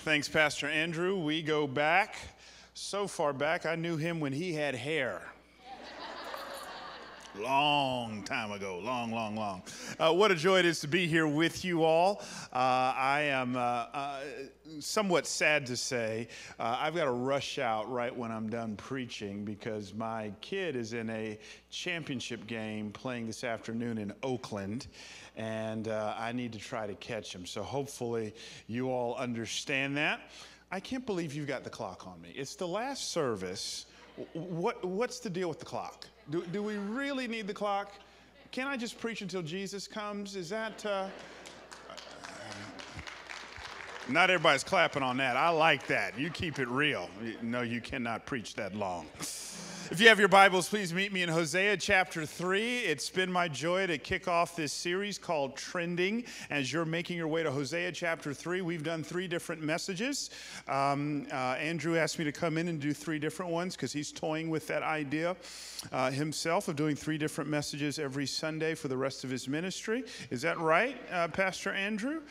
Thanks, Pastor Andrew. We go back so far back, I knew him when he had hair. Long time ago, long, long, long. Uh, what a joy it is to be here with you all. Uh, I am uh, uh somewhat sad to say uh, I've got to rush out right when I'm done preaching because my kid is in a championship game playing this afternoon in Oakland. And uh, I need to try to catch him. So hopefully you all understand that. I can't believe you've got the clock on me. It's the last service. What, what's the deal with the clock? Do, do we really need the clock? Can I just preach until Jesus comes? Is that. Uh, not everybody's clapping on that. I like that. You keep it real. No, you cannot preach that long. If you have your Bibles, please meet me in Hosea chapter 3. It's been my joy to kick off this series called Trending. As you're making your way to Hosea chapter 3, we've done three different messages. Um, uh, Andrew asked me to come in and do three different ones because he's toying with that idea uh, himself of doing three different messages every Sunday for the rest of his ministry. Is that right, uh, Pastor Andrew?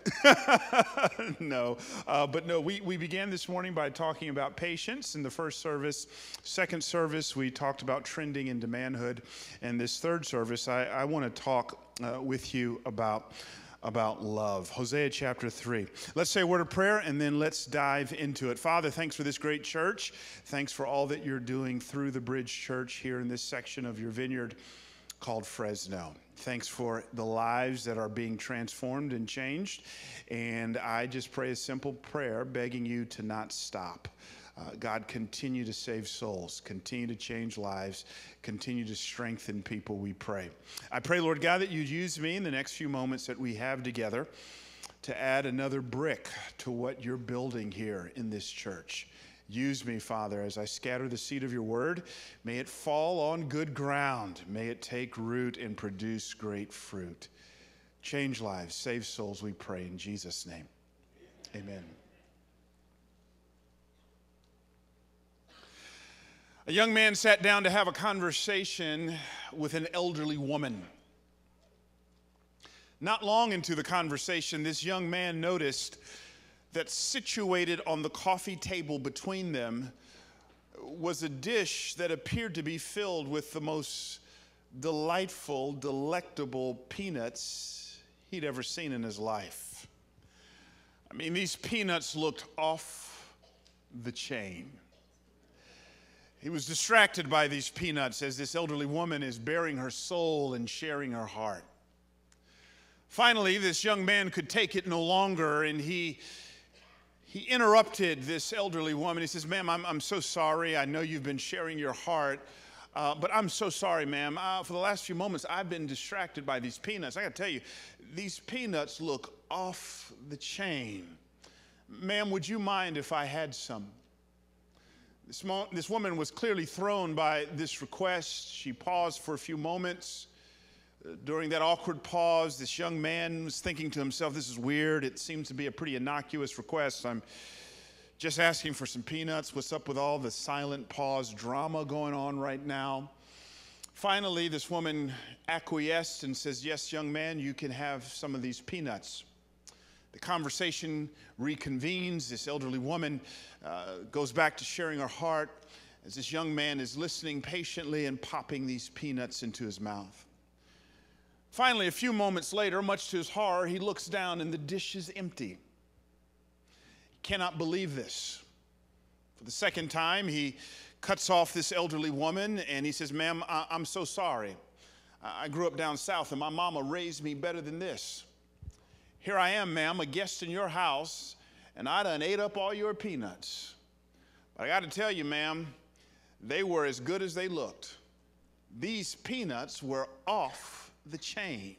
no, uh, but no, we, we began this morning by talking about patience in the first service. Second service, we talked about trending into manhood. And this third service, I, I want to talk uh, with you about about love. Hosea chapter 3. Let's say a word of prayer and then let's dive into it. Father, thanks for this great church. Thanks for all that you're doing through the Bridge Church here in this section of your vineyard called Fresno. Thanks for the lives that are being transformed and changed. And I just pray a simple prayer begging you to not stop. Uh, God, continue to save souls, continue to change lives, continue to strengthen people, we pray. I pray, Lord God, that you'd use me in the next few moments that we have together to add another brick to what you're building here in this church. Use me, Father, as I scatter the seed of your word. May it fall on good ground. May it take root and produce great fruit. Change lives, save souls, we pray in Jesus' name. Amen. A young man sat down to have a conversation with an elderly woman. Not long into the conversation, this young man noticed that situated on the coffee table between them was a dish that appeared to be filled with the most delightful, delectable peanuts he'd ever seen in his life. I mean, these peanuts looked off the chain. He was distracted by these peanuts as this elderly woman is bearing her soul and sharing her heart. Finally, this young man could take it no longer and he he interrupted this elderly woman. He says, Ma'am, I'm, I'm so sorry. I know you've been sharing your heart, uh, but I'm so sorry, ma'am. Uh, for the last few moments, I've been distracted by these peanuts. I got to tell you, these peanuts look off the chain. Ma'am, would you mind if I had some? This, mo- this woman was clearly thrown by this request. She paused for a few moments. During that awkward pause, this young man was thinking to himself, This is weird. It seems to be a pretty innocuous request. I'm just asking for some peanuts. What's up with all the silent pause drama going on right now? Finally, this woman acquiesced and says, Yes, young man, you can have some of these peanuts. The conversation reconvenes. This elderly woman uh, goes back to sharing her heart as this young man is listening patiently and popping these peanuts into his mouth. Finally, a few moments later, much to his horror, he looks down and the dish is empty. Cannot believe this. For the second time, he cuts off this elderly woman and he says, Ma'am, I- am so sorry. I grew up down south and my mama raised me better than this. Here I am, ma'am, a guest in your house, and I done ate up all your peanuts. But I got to tell you, ma'am, they were as good as they looked. These peanuts were off the chain.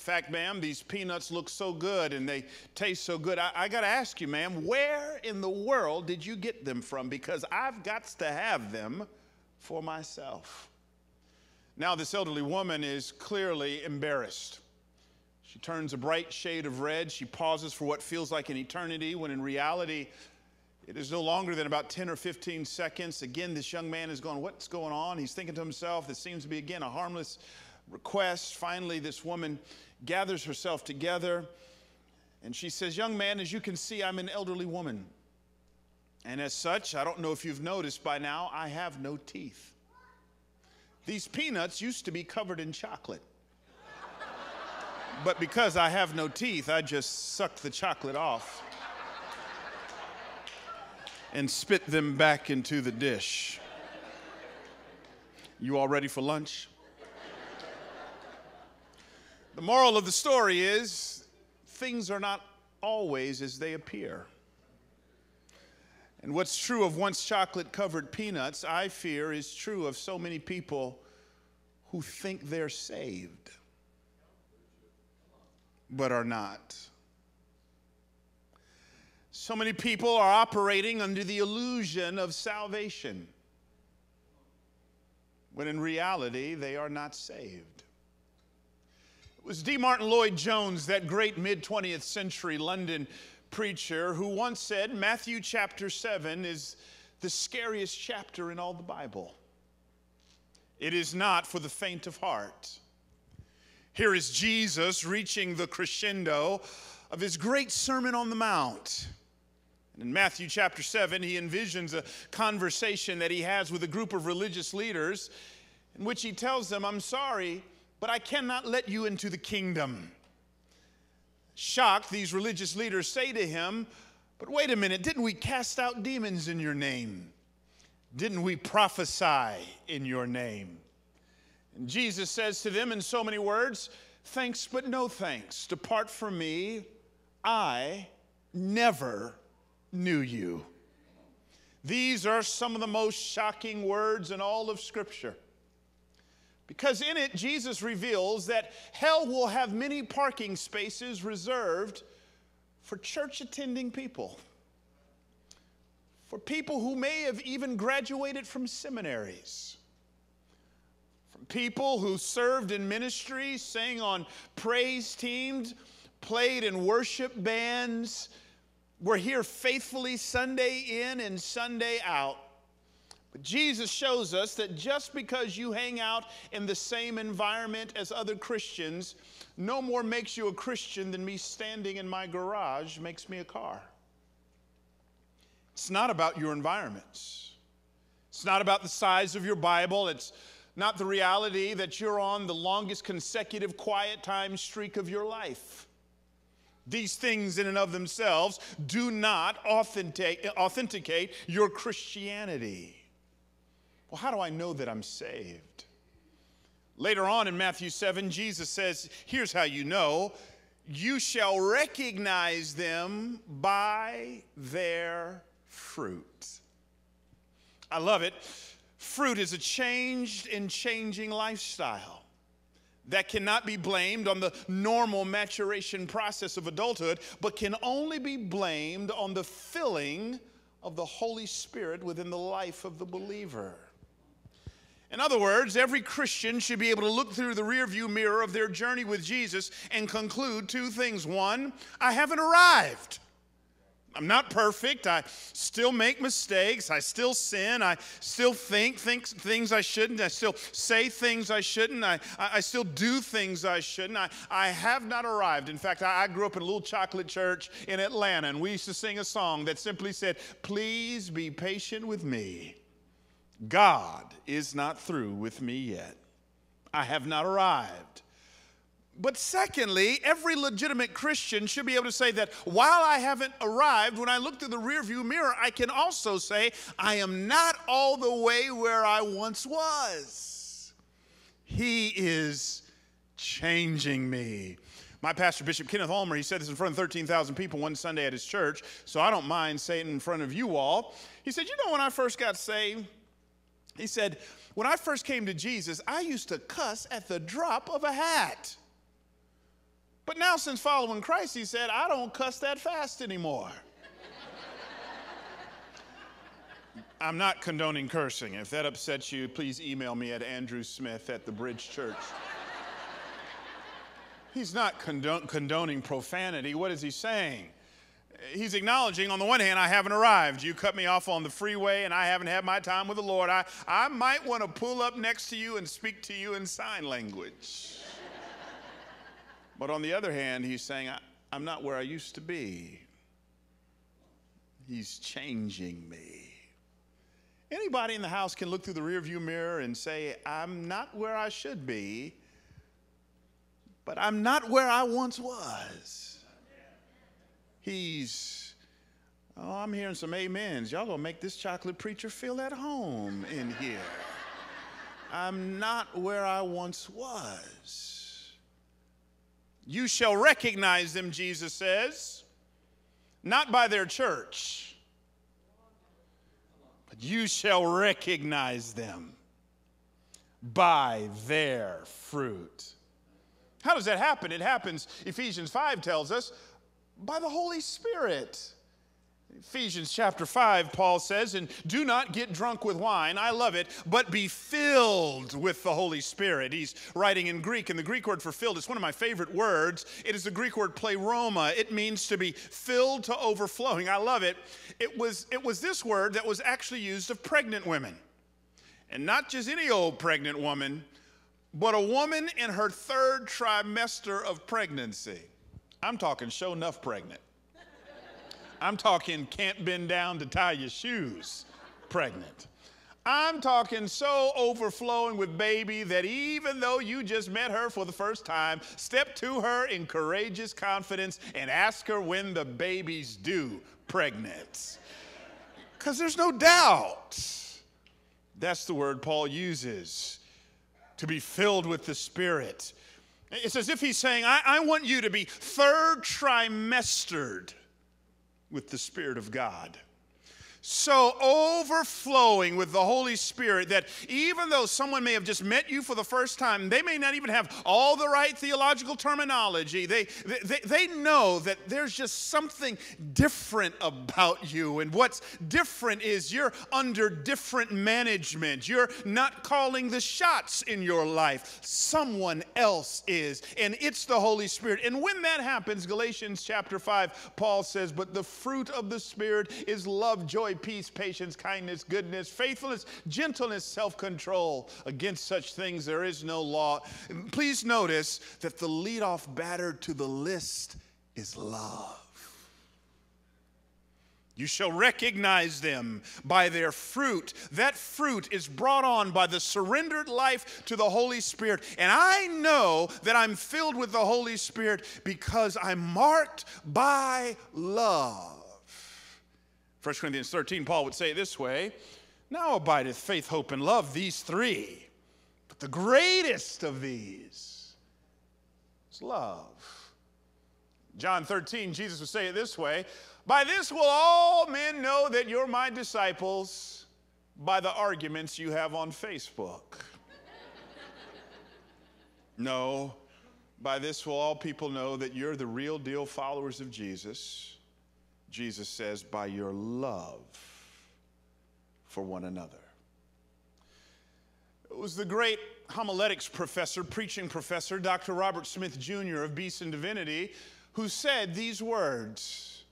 In fact, ma'am, these peanuts look so good and they taste so good. I, I got to ask you, ma'am, where in the world did you get them from? Because I've got to have them for myself. Now, this elderly woman is clearly embarrassed. She turns a bright shade of red. She pauses for what feels like an eternity, when in reality, it is no longer than about 10 or 15 seconds. Again, this young man is going, What's going on? He's thinking to himself, This seems to be, again, a harmless request. Finally, this woman gathers herself together and she says, Young man, as you can see, I'm an elderly woman. And as such, I don't know if you've noticed by now, I have no teeth. These peanuts used to be covered in chocolate. But because I have no teeth, I just suck the chocolate off and spit them back into the dish. You all ready for lunch? The moral of the story is things are not always as they appear. And what's true of once chocolate covered peanuts, I fear, is true of so many people who think they're saved but are not. So many people are operating under the illusion of salvation when in reality they are not saved. It was D. Martyn Lloyd Jones, that great mid 20th century London preacher, who once said Matthew chapter 7 is the scariest chapter in all the Bible. It is not for the faint of heart. Here is Jesus reaching the crescendo of his great Sermon on the Mount. In Matthew chapter 7, he envisions a conversation that he has with a group of religious leaders in which he tells them, I'm sorry, but I cannot let you into the kingdom. Shocked, these religious leaders say to him, But wait a minute, didn't we cast out demons in your name? Didn't we prophesy in your name? And Jesus says to them in so many words, Thanks, but no thanks. Depart from me. I never knew you. These are some of the most shocking words in all of Scripture. Because in it, Jesus reveals that hell will have many parking spaces reserved for church attending people, for people who may have even graduated from seminaries, from people who served in ministry, sang on praise teams, played in worship bands, were here faithfully Sunday in and Sunday out but Jesus shows us that just because you hang out in the same environment as other Christians, no more makes you a Christian than me standing in my garage makes me a car. It's not about your environments. It's not about the size of your Bible. It's not the reality that you're on the longest consecutive quiet time streak of your life. These things, in and of themselves, do not authenticate your Christianity. Well, how do I know that I'm saved? Later on in Matthew 7, Jesus says, Here's how you know you shall recognize them by their fruit. I love it. Fruit is a changed and changing lifestyle that cannot be blamed on the normal maturation process of adulthood, but can only be blamed on the filling of the Holy Spirit within the life of the believer. In other words, every Christian should be able to look through the rearview mirror of their journey with Jesus and conclude two things. One, I haven't arrived. I'm not perfect. I still make mistakes. I still sin. I still think, think things I shouldn't. I still say things I shouldn't. I, I still do things I shouldn't. I, I have not arrived. In fact, I, I grew up in a little chocolate church in Atlanta, and we used to sing a song that simply said, Please be patient with me. God is not through with me yet. I have not arrived. But secondly, every legitimate Christian should be able to say that while I haven't arrived, when I look through the rearview mirror, I can also say, I am not all the way where I once was. He is changing me. My pastor, Bishop Kenneth Ulmer, he said this in front of 13,000 people one Sunday at his church, so I don't mind saying it in front of you all. He said, You know, when I first got saved, he said, When I first came to Jesus, I used to cuss at the drop of a hat. But now, since following Christ, he said, I don't cuss that fast anymore. I'm not condoning cursing. If that upsets you, please email me at Andrew Smith at the Bridge Church. He's not condon- condoning profanity. What is he saying? He's acknowledging, on the one hand, I haven't arrived. You cut me off on the freeway and I haven't had my time with the Lord. I, I might want to pull up next to you and speak to you in sign language. but on the other hand, he's saying, I, I'm not where I used to be. He's changing me. Anybody in the house can look through the rearview mirror and say, I'm not where I should be, but I'm not where I once was. He's, oh, I'm hearing some amens. Y'all gonna make this chocolate preacher feel at home in here. I'm not where I once was. You shall recognize them, Jesus says, not by their church, but you shall recognize them by their fruit. How does that happen? It happens, Ephesians 5 tells us, by the Holy Spirit. Ephesians chapter 5, Paul says, and do not get drunk with wine. I love it, but be filled with the Holy Spirit. He's writing in Greek, and the Greek word for filled is one of my favorite words. It is the Greek word pleroma. It means to be filled to overflowing. I love it. It was, it was this word that was actually used of pregnant women. And not just any old pregnant woman, but a woman in her third trimester of pregnancy. I'm talking show enough pregnant. I'm talking can't bend down to tie your shoes pregnant. I'm talking so overflowing with baby that even though you just met her for the first time, step to her in courageous confidence and ask her when the baby's due pregnant. Because there's no doubt. That's the word Paul uses to be filled with the Spirit. It's as if he's saying, I, I want you to be third trimestered with the Spirit of God so overflowing with the Holy Spirit that even though someone may have just met you for the first time, they may not even have all the right theological terminology. They, they, they know that there's just something different about you. And what's different is you're under different management. You're not calling the shots in your life, someone else is. And it's the Holy Spirit. And when that happens, Galatians chapter 5, Paul says, But the fruit of the Spirit is love, joy, peace, patience, kindness, goodness, faithfulness, gentleness, self control. Against such things there is no law. Please notice that the lead-off batter to the list is love. You shall recognize them by their fruit. That fruit is brought on by the surrendered life to the Holy Spirit. And I know that I'm filled with the Holy Spirit because I'm marked by love. 1 Corinthians 13, Paul would say it this way Now abideth faith, hope, and love, these three. But the greatest of these is love. John 13, Jesus would say it this way By this will all men know that you're my disciples by the arguments you have on Facebook. no, by this will all people know that you're the real deal followers of Jesus Jesus says, by your love for one another. It was the great homiletics professor, preaching professor, Dr. Robert Smith Jr. of Beeson Divinity, who said these words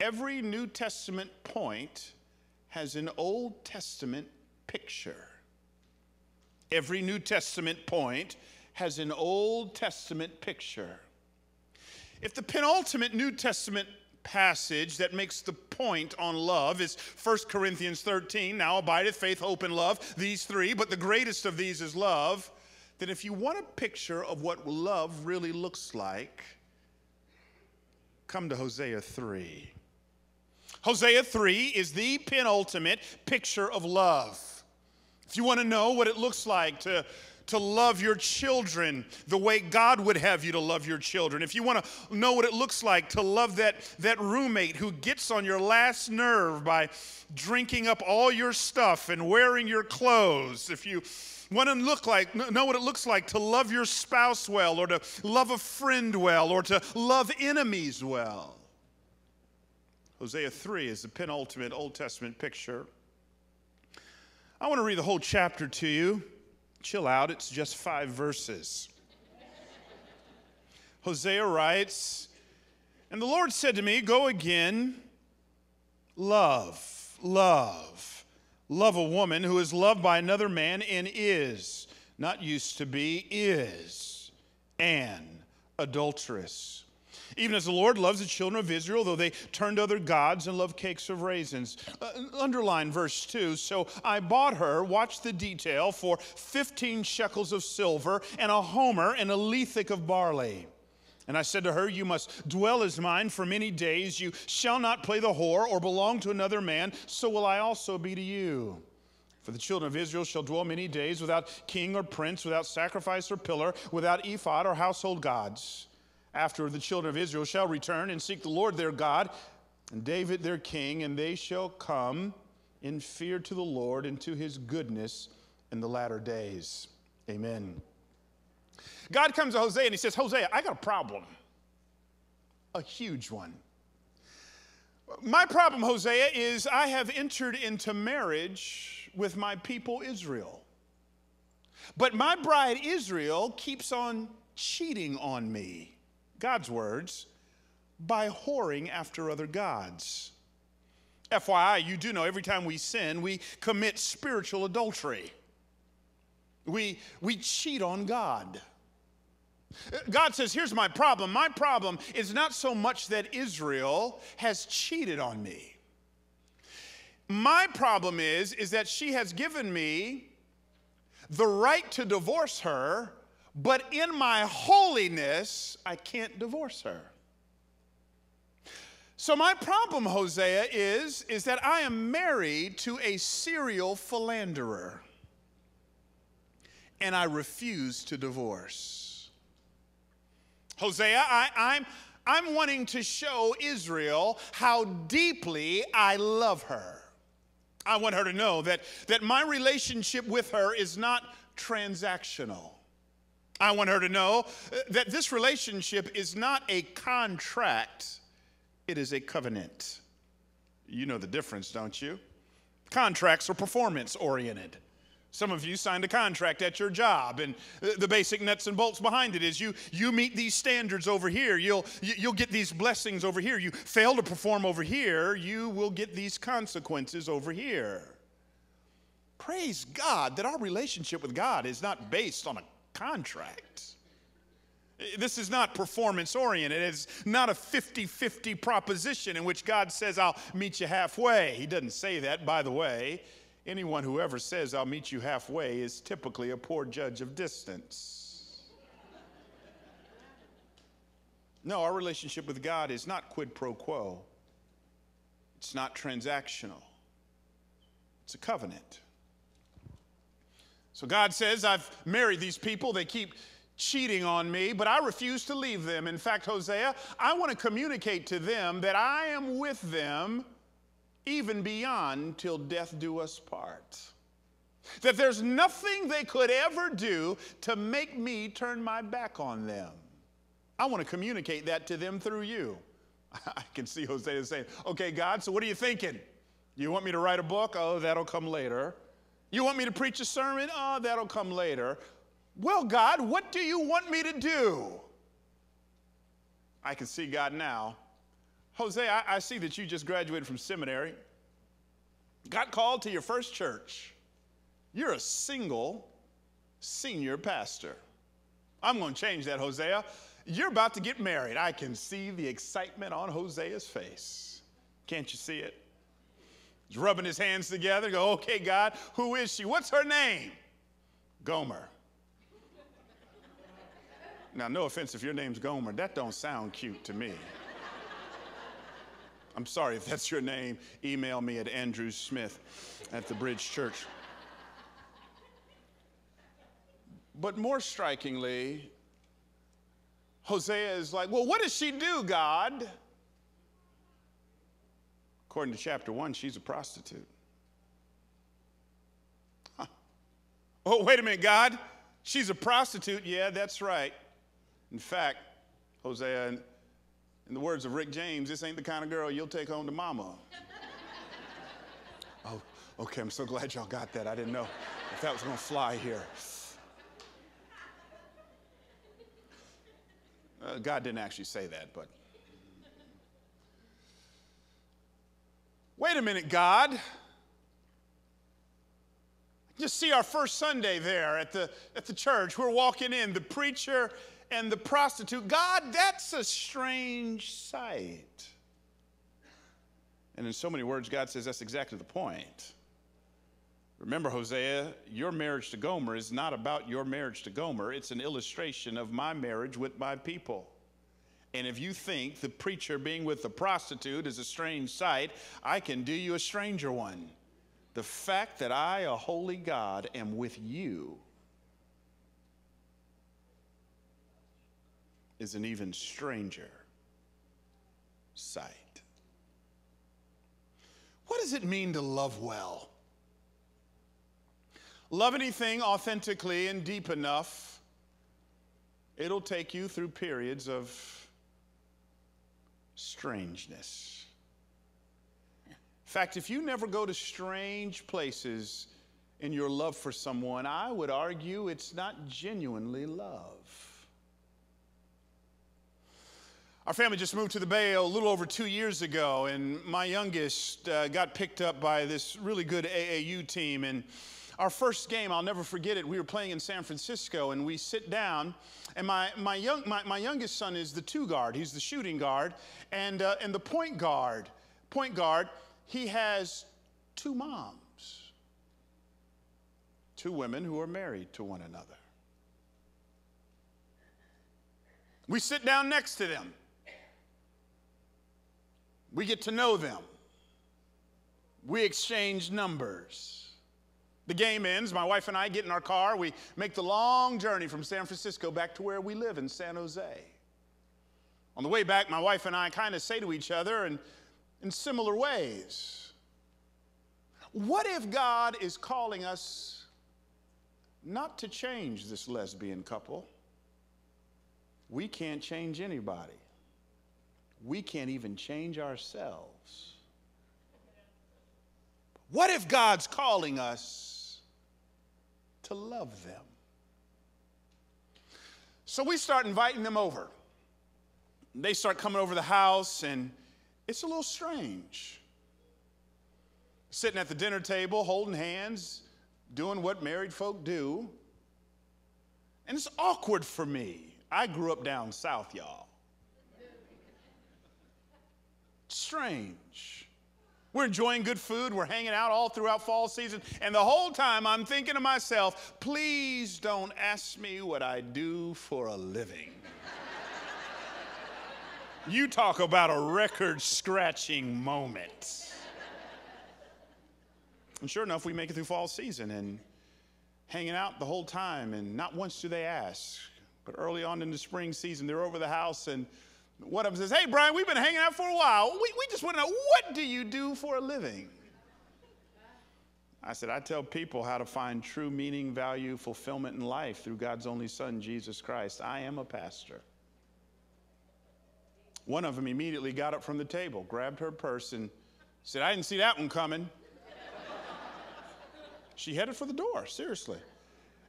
Every New Testament point has an Old Testament picture. Every New Testament point has an Old Testament picture. If the penultimate New Testament passage that makes the point on love is 1 Corinthians 13. Now abideth faith, hope, and love, these three, but the greatest of these is love. That if you want a picture of what love really looks like, come to Hosea 3. Hosea 3 is the penultimate picture of love. If you want to know what it looks like to to love your children the way God would have you to love your children, if you want to know what it looks like to love that, that roommate who gets on your last nerve by drinking up all your stuff and wearing your clothes, if you want to look like know what it looks like to love your spouse well or to love a friend well or to love enemies well. Hosea 3 is the penultimate old testament picture. I want to read the whole chapter to you Chill out, it's just five verses. Hosea writes, And the Lord said to me, Go again, love, love, love a woman who is loved by another man and is, not used to be, is an adulteress. Even as the Lord loves the children of Israel, though they turned to other gods and loved cakes of raisins. Uh, underline verse 2. So I bought her, watch the detail, for 15 shekels of silver and a homer and a lethech of barley. And I said to her, You must dwell as mine for many days. You shall not play the whore or belong to another man, so will I also be to you. For the children of Israel shall dwell many days without king or prince, without sacrifice or pillar, without ephod or household gods. After the children of Israel shall return and seek the Lord their God, and David their king, and they shall come in fear to the Lord and to his goodness in the latter days. Amen. God comes to Hosea and he says, Hosea, I got a problem, a huge one. My problem, Hosea, is I have entered into marriage with my people Israel. But my bride Israel keeps on cheating on me, God's words, by whoring after other gods. FYI, you do know every time we sin, we commit spiritual adultery. We, we cheat on God. God says, Here's my problem. My problem is not so much that Israel has cheated on me. My problem is, is that she has given me the right to divorce her, but in my holiness, I can't divorce her. So my problem, Hosea, is, is that I am married to a serial philanderer, and I refuse to divorce. Hosea, I, I'm, I'm wanting to show Israel how deeply I love her. I want her to know that, that my relationship with her is not transactional. I want her to know uh, that this relationship is not a contract, it is a covenant. You know the difference, don't you? Contracts are performance oriented. Some of you signed a contract at your job, and the basic nuts and bolts behind it is you, you meet these standards over here, you'll, you'll get these blessings over here. You fail to perform over here, you will get these consequences over here. Praise God that our relationship with God is not based on a contract. This is not performance oriented. It's not a 50 50 proposition in which God says, I'll meet you halfway. He doesn't say that, by the way. Anyone who ever says, I'll meet you halfway, is typically a poor judge of distance. no, our relationship with God is not quid pro quo, it's not transactional, it's a covenant. So God says, I've married these people, they keep cheating on me, but I refuse to leave them. In fact, Hosea, I want to communicate to them that I am with them even beyond till death do us part. That there's nothing they could ever do to make me turn my back on them. I want to communicate that to them through you. I can see Hosea saying, Okay, God, so what are you thinking? You want me to write a book? Oh, that'll come later. You want me to preach a sermon? Oh, that'll come later. Well, God, what do you want me to do? I can see God now Hosea, I, I see that you just graduated from seminary, got called to your first church. You're a single senior pastor. I'm going to change that, Hosea. You're about to get married. I can see the excitement on Hosea's face. Can't you see it? He's rubbing his hands together. Go, okay, God, who is she? What's her name? Gomer. now, no offense if your name's Gomer, that don't sound cute to me. I'm sorry if that's your name. Email me at Andrew Smith at the Bridge Church. But more strikingly, Hosea is like, Well, what does she do, God? According to chapter one, she's a prostitute. Huh. Oh, wait a minute, God. She's a prostitute. Yeah, that's right. In fact, Hosea in the words of Rick James, this ain't the kind of girl you'll take home to mama. oh, okay, I'm so glad y'all got that. I didn't know if that was gonna fly here. Uh, God didn't actually say that, but wait a minute, God. Just see our first Sunday there at the, at the church. We're walking in, the preacher and the prostitute. God, that's a strange sight. And in so many words, God says that's exactly the point. Remember, Hosea, your marriage to Gomer is not about your marriage to Gomer, it's an illustration of my marriage with my people. And if you think the preacher being with the prostitute is a strange sight, I can do you a stranger one. The fact that I, a holy God, am with you is an even stranger sight. What does it mean to love well? Love anything authentically and deep enough, it'll take you through periods of strangeness. In fact, if you never go to strange places in your love for someone, I would argue it's not genuinely love. Our family just moved to the Bay a little over two years ago, and my youngest uh, got picked up by this really good AAU team. And our first game, I'll never forget it. We were playing in San Francisco, and we sit down, and my, my, young, my, my youngest son is the two guard. He's the shooting guard. And, uh, and the point guard, point guard, he has two moms, two women who are married to one another. We sit down next to them. We get to know them. We exchange numbers. The game ends. My wife and I get in our car. We make the long journey from San Francisco back to where we live in San Jose. On the way back, my wife and I kind of say to each other in, in similar ways What if God is calling us not to change this lesbian couple? We can't change anybody, we can't even change ourselves. What if God's calling us to love them. So we start inviting them over. They start coming over the house, and it's a little strange. Sitting at the dinner table, holding hands, doing what married folk do. And it's awkward for me. I grew up down south, y'all. Strange. We're enjoying good food. We're hanging out all throughout fall season. And the whole time I'm thinking to myself, please don't ask me what I do for a living. you talk about a record scratching moment. And sure enough, we make it through fall season and hanging out the whole time. And not once do they ask. But early on in the spring season, they're over the house and one of them says, Hey, Bryan, we've been hanging out for a while. We, we just want to know, what do you do for a living? I said, I tell people how to find true meaning, value, fulfillment in life through God's only Son, Jesus Christ. I am a pastor. One of them immediately got up from the table, grabbed her purse, and said, I didn't see that one coming. she headed for the door, seriously.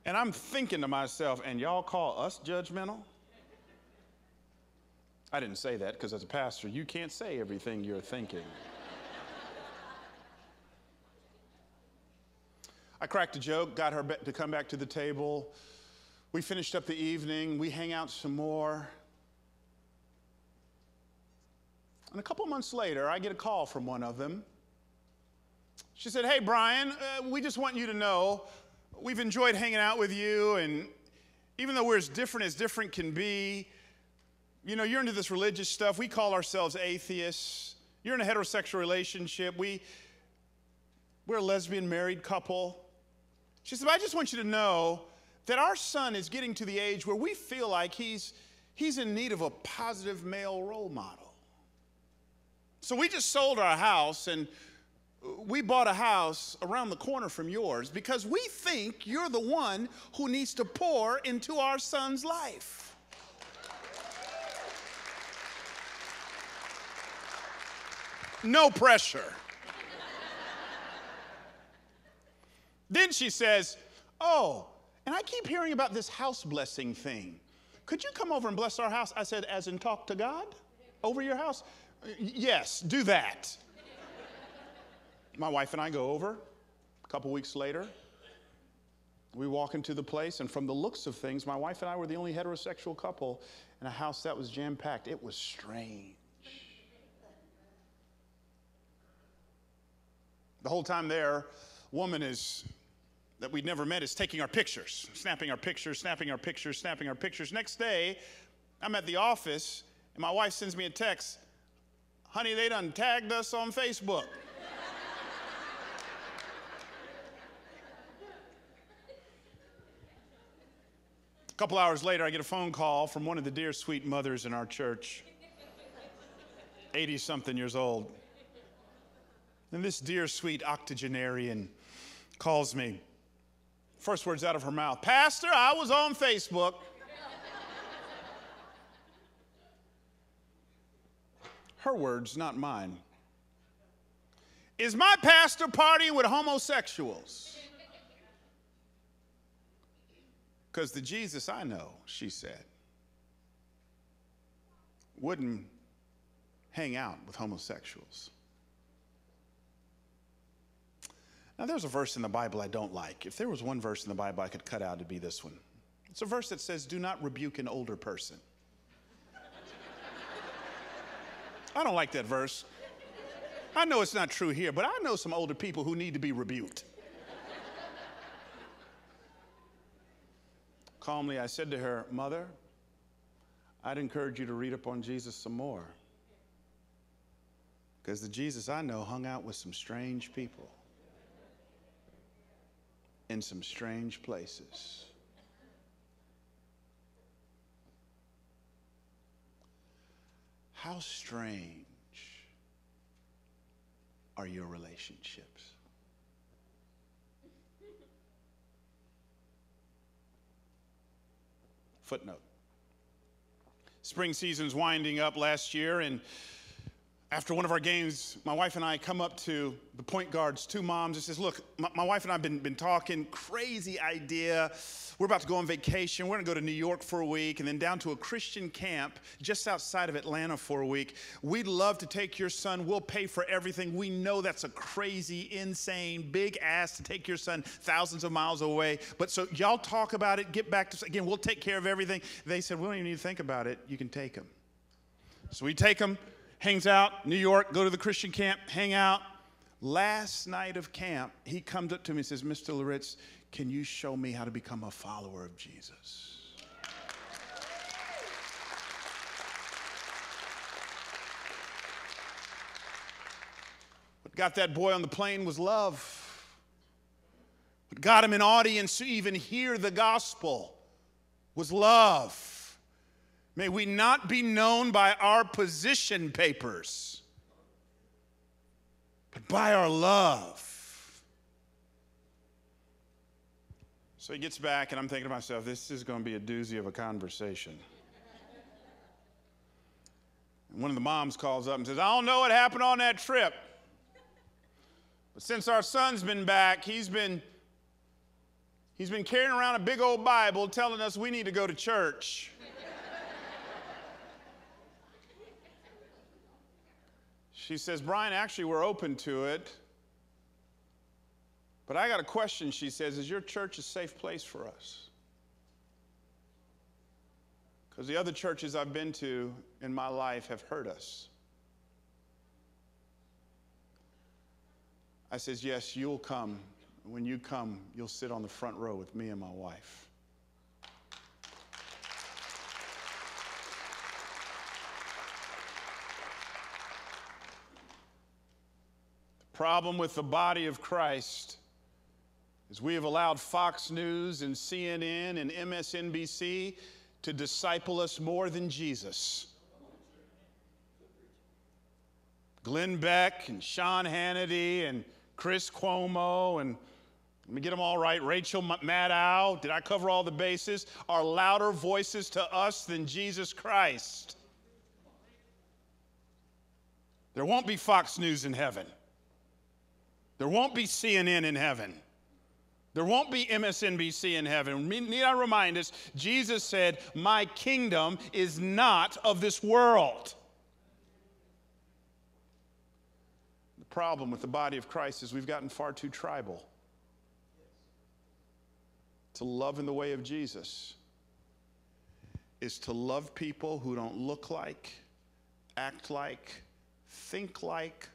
And I'm thinking to myself, and y'all call us judgmental? I didn't say that because as a pastor, you can't say everything you're thinking. I cracked a joke, got her to come back to the table. We finished up the evening, we hang out some more. And a couple months later, I get a call from one of them. She said, Hey, Bryan, uh, we just want you to know we've enjoyed hanging out with you, and even though we're as different as different can be, you know, you're into this religious stuff. We call ourselves atheists. You're in a heterosexual relationship. We, we're a lesbian married couple. She said, I just want you to know that our son is getting to the age where we feel like he's, he's in need of a positive male role model. So we just sold our house and we bought a house around the corner from yours because we think you're the one who needs to pour into our son's life. No pressure. then she says, Oh, and I keep hearing about this house blessing thing. Could you come over and bless our house? I said, As in talk to God over your house? Yes, do that. My wife and I go over. A couple weeks later, we walk into the place, and from the looks of things, my wife and I were the only heterosexual couple in a house that was jam packed. It was strange. The whole time there, woman is that we'd never met is taking our pictures, snapping our pictures, snapping our pictures, snapping our pictures. Next day, I'm at the office, and my wife sends me a text, honey, they done tagged us on Facebook. a couple hours later, I get a phone call from one of the dear sweet mothers in our church, 80 something years old. And this dear sweet octogenarian calls me. First words out of her mouth Pastor, I was on Facebook. her words, not mine. Is my pastor partying with homosexuals? Because the Jesus I know, she said, wouldn't hang out with homosexuals. Now, there's a verse in the Bible I don't like. If there was one verse in the Bible I could cut out, it'd be this one. It's a verse that says, Do not rebuke an older person. I don't like that verse. I know it's not true here, but I know some older people who need to be rebuked. Calmly, I said to her, Mother, I'd encourage you to read up on Jesus some more. Because the Jesus I know hung out with some strange people in some strange places. How strange are your relationships? Footnote. Spring season's winding up last year, and after one of our games, my wife and I come up to the point guard's two moms and says, look, my, my, wife and I have been, been talking, crazy idea. We're about to go on vacation. We're gonna go to New York for a week and then down to a Christian camp just outside of Atlanta for a week. We'd love to take your son. We'll pay for everything. We know that's a crazy, insane, big ass to take your son thousands of miles away. But so y'all talk about it, get back to, again, we'll take care of everything. They said, we don't even need to think about it. You can take him. So we take him hangs out, New York, go to the Christian camp, hang out. Last night of camp, he comes up to me and says, Mr. Loritts, can you show me how to become a follower of Jesus? What got that boy on the plane was love. What got him an audience to even hear the gospel was love. May we not be known by our position papers, but by our love. So he gets back, and I'm thinking to myself, this is going to be a doozy of a conversation. And one of the moms calls up and says, I don't know what happened on that trip. But since our son's been back, he's been he's been carrying around a big old Bible telling us we need to go to church. She says, Bryan, actually, we're open to it. But I got a question, she says, is your church a safe place for us? Because the other churches I've been to in my life have hurt us. I says, yes, you'll come. When you come, you'll sit on the front row with me and my wife. Problem with the body of Christ is we have allowed Fox News and CNN and MSNBC to disciple us more than Jesus. Glenn Beck and Sean Hannity and Chris Cuomo and let me get them all right. Rachel Maddow, did I cover all the bases? Are louder voices to us than Jesus Christ. There won't be Fox News in heaven. There won't be CNN in heaven. There won't be MSNBC in heaven. Need I remind us, Jesus said, My kingdom is not of this world. The problem with the body of Christ is we've gotten far too tribal. To love in the way of Jesus is to love people who don't look like, act like, think like,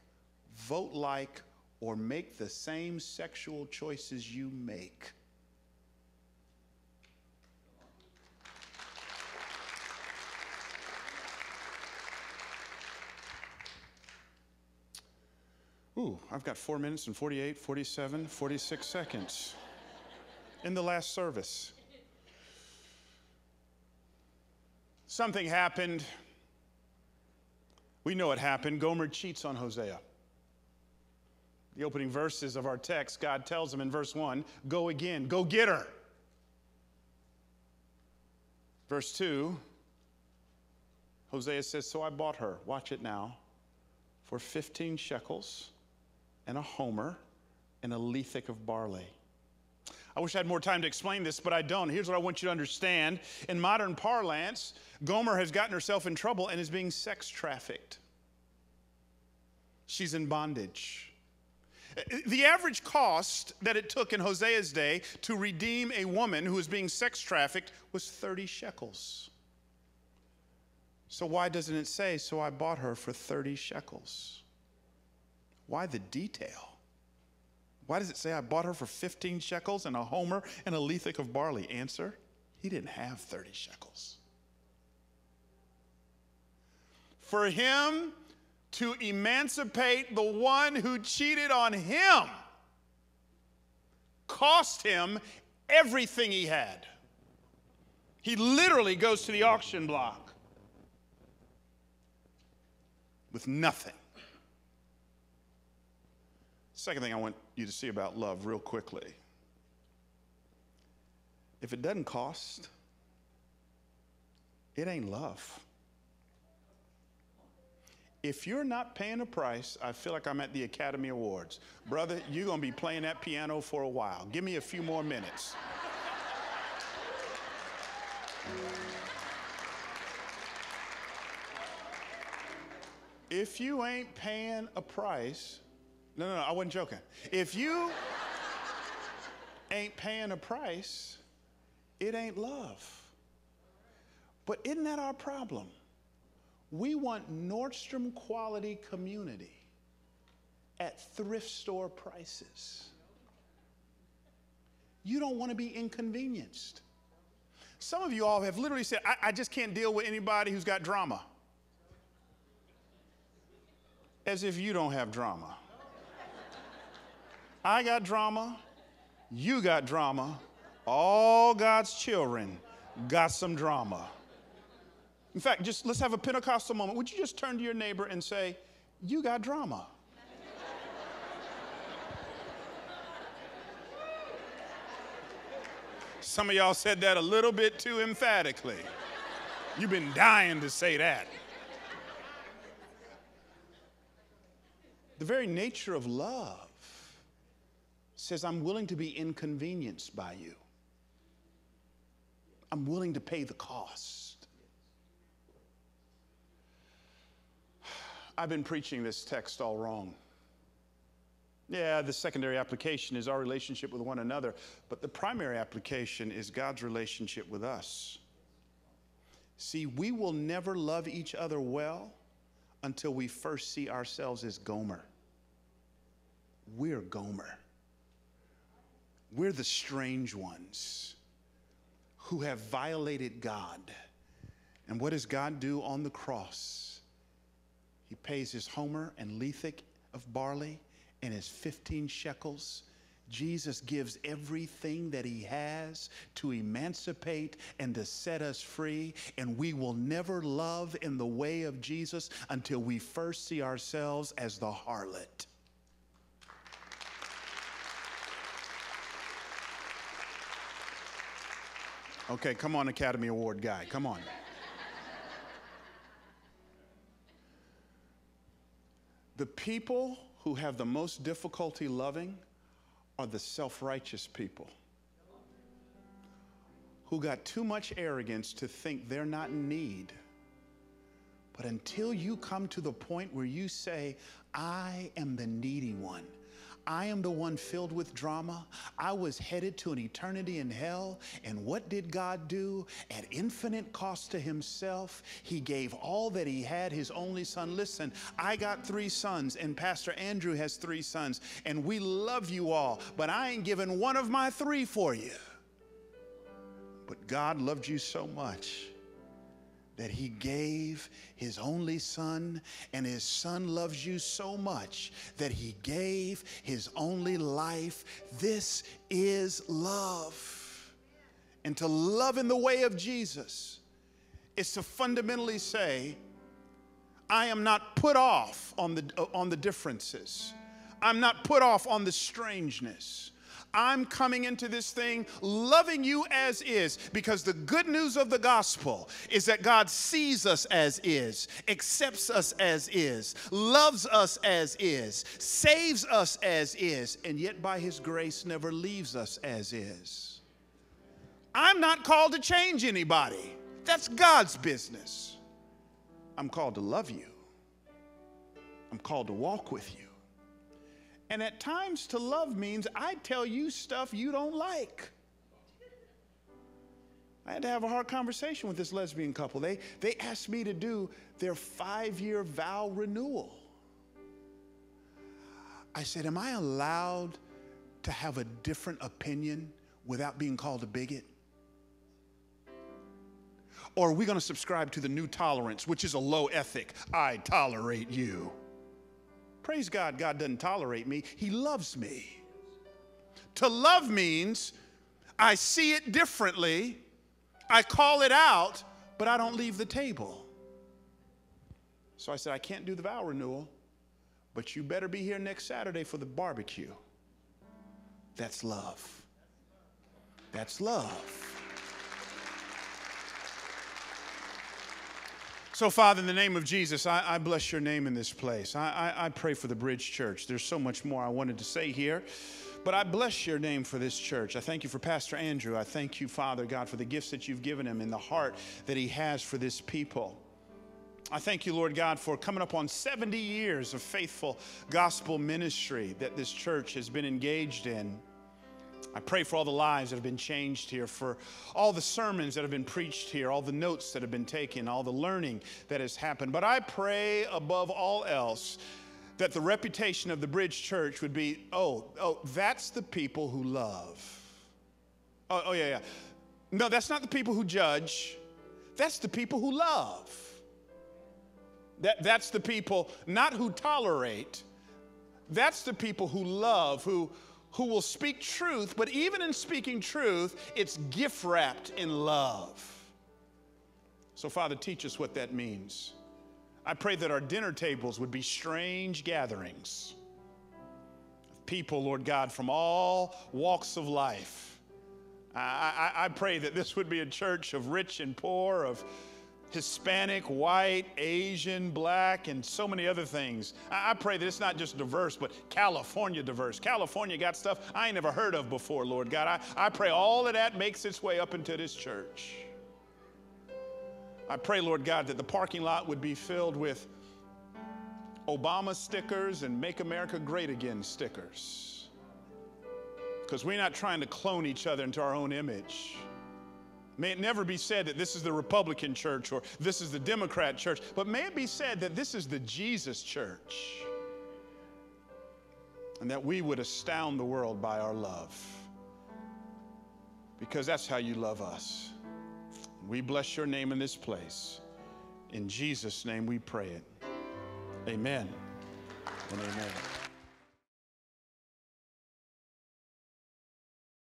vote like, or make the same sexual choices you make. Ooh, I've got four minutes and 48, 47, 46 seconds in the last service. Something happened. We know it happened. Gomer cheats on Hosea. The opening verses of our text, God tells him in verse 1 go again, go get her. Verse 2, Hosea says, So I bought her, watch it now, for 15 shekels and a homer and a lethech of barley. I wish I had more time to explain this, but I don't. Here's what I want you to understand. In modern parlance, Gomer has gotten herself in trouble and is being sex trafficked. She's in bondage. The average cost that it took in Hosea's day to redeem a woman who was being sex trafficked was 30 shekels. So, why doesn't it say, So I bought her for 30 shekels? Why the detail? Why does it say I bought her for 15 shekels and a homer and a lethech of barley? Answer He didn't have 30 shekels. For him to emancipate the one who cheated on him cost him everything he had. He literally goes to the auction block with nothing. Second thing I want you to see about love, real quickly. If it doesn't cost, it ain't love. If you're not paying a price, I feel like I'm at the Academy Awards. Brother, you're going to be playing that piano for a while. Give me a few more minutes. if you ain't paying a price, no, no, no, I wasn't joking. If you ain't paying a price, it ain't love. But isn't that our problem? We want Nordstrom quality community at thrift store prices. You don't want to be inconvenienced. Some of you all have literally said, I, I just can't deal with anybody who's got drama. As if you don't have drama. I got drama, you got drama, all God's children got some drama. In fact, just let's have a Pentecostal moment. Would you just turn to your neighbor and say, You got drama? Some of y'all said that a little bit too emphatically. You've been dying to say that. The very nature of love says, I'm willing to be inconvenienced by you. I'm willing to pay the cost. I've been preaching this text all wrong. Yeah, the secondary application is our relationship with one another, but the primary application is God's relationship with us. See, we will never love each other well until we first see ourselves as Gomer. We're Gomer. We're the strange ones who have violated God. And what does God do on the cross? He pays his homer and lethech of barley and his 15 shekels. Jesus gives everything that he has to emancipate and to set us free. And we will never love in the way of Jesus until we first see ourselves as the harlot. Okay, come on, Academy Award guy. Come on. The people who have the most difficulty loving are the self righteous people who got too much arrogance to think they're not in need. But But until you come to the point where you say, I am the needy one. I am the one filled with drama. I was headed to an eternity in hell. And what did God do? At infinite cost to himself, he gave all that he had, his only son. Listen, I got three sons, and Pastor Andrew has three sons, and we love you all, but I ain't giving one of my three for you. But God loved you so much that he gave his only son, and his son loves you so much that he gave his only life. This is love. And to love in the way of Jesus is to fundamentally say, I am not put off on the, on the differences. I'm not put off on the strangeness. I'm coming into this thing loving you as is because the good news of the gospel is that God sees us as is, accepts us as is, loves us as is, saves us as is, and yet by his grace never leaves us as is. I'm not called to change anybody. That's God's business. I'm called to love you. I'm called to walk with you. And at times, to love means I tell you stuff you don't like. I had to have a hard conversation with this lesbian couple. They, they asked me to do their five year vow renewal. I said, Am I allowed to have a different opinion without being called a bigot? Or are we going to subscribe to the new tolerance, which is a low ethic? I tolerate you. Praise God, God doesn't tolerate me, He loves me. To love means I see it differently, I call it out, but I don't leave the table. So I said, I can't do the vow renewal, but you better be here next Saturday for the barbecue. That's love. That's love. So, Father, in the name of Jesus, I, I bless your name in this place. I, I, I pray for the Bridge Church. There's so much more I wanted to say here. But I bless your name for this church. I thank you for Pastor Andrew. I thank you, Father God, for the gifts that you've given him and the heart that he has for this people. I thank you, Lord God, for coming up on 70 years of faithful gospel ministry that this church has been engaged in. I pray for all the lives that have been changed here, for all the sermons that have been preached here, all the notes that have been taken, all the learning that has happened. But I pray above all else that the reputation of the Bridge Church would be oh, oh, that's the people who love. Oh, oh yeah, yeah. No, that's not the people who judge, that's the people who love. That, that's the people not who tolerate, that's the people who love, who who will speak truth, but even in speaking truth, it's gift wrapped in love. So, Father, teach us what that means. I pray that our dinner tables would be strange gatherings of people, Lord God, from all walks of life. I, I, I pray that this would be a church of rich and poor, of Hispanic, white, Asian, black, and so many other things. I, pray that it's not just diverse, but California diverse. California got stuff I ain't never heard of before, Lord God. I, I pray all of that makes its way up into this church. I pray, Lord God, that the parking lot would be filled with Obama stickers and Make America Great Again stickers. Because we're not trying to clone each other into our own image. May it never be said that this is the Republican church or this is the Democrat church, but may it be said that this is the Jesus church. And that we would astound the world by our love. Because that's how you love us. We bless your name in this place. In Jesus' name we pray it. Amen and amen.